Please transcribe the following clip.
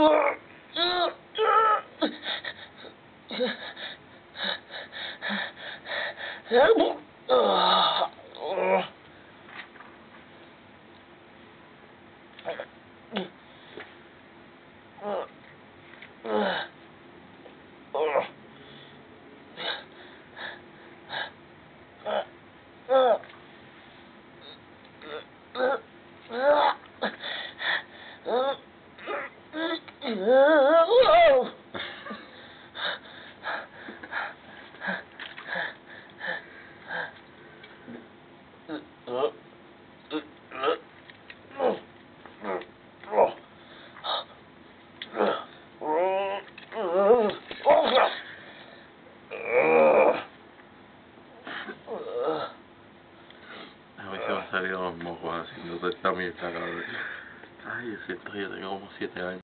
Ugh! Ugh. A mí se me salieron los mocos haciendo esta mierda, cabrón. Ay, es cierto, yo tengo como 7 años.